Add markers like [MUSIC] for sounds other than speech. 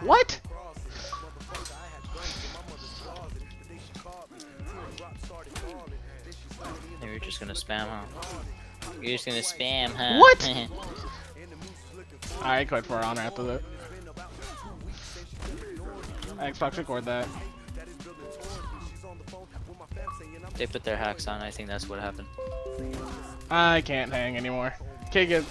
What? You're just gonna spam, huh? You're just gonna spam, huh? What? [LAUGHS] I quit For Honor after that. Xbox record that. they put their hacks on. I think that's what happened. I can't hang anymore. Kick it.